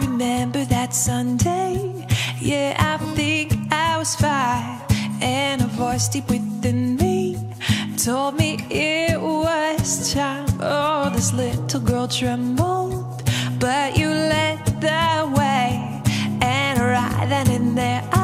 remember that Sunday. Yeah, I think I was five, and a voice deep within me told me it was time. Oh, this little girl trembled, but you led the way, and right then and there I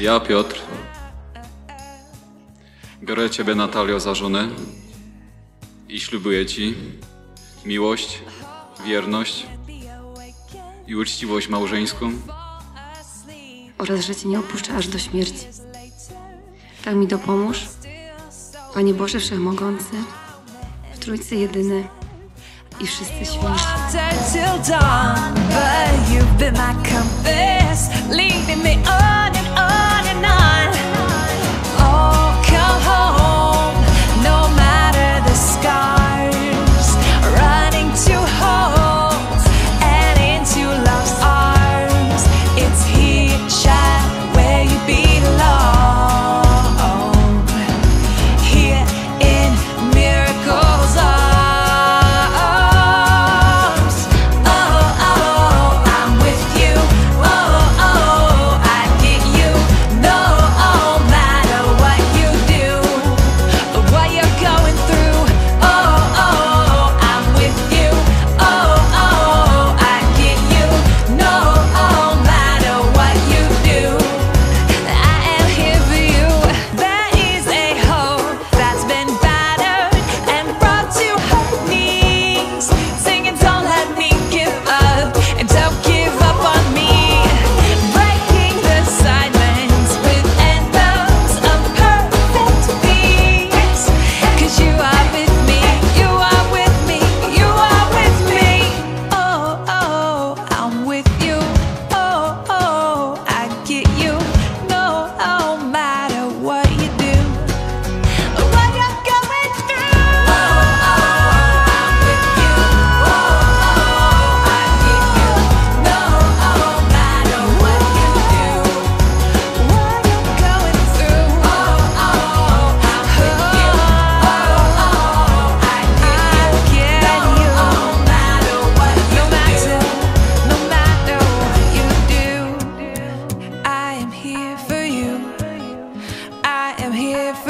Ja, Piotr, biorę Ciebie, Natalio, za żonę i ślubuję Ci miłość, wierność i uczciwość małżeńską oraz że Cię nie opuszczę aż do śmierci. Tak mi dopomóż, Panie Boże Wszechmogący, w Trójcy Jedyny i wszyscy święci. I'm here for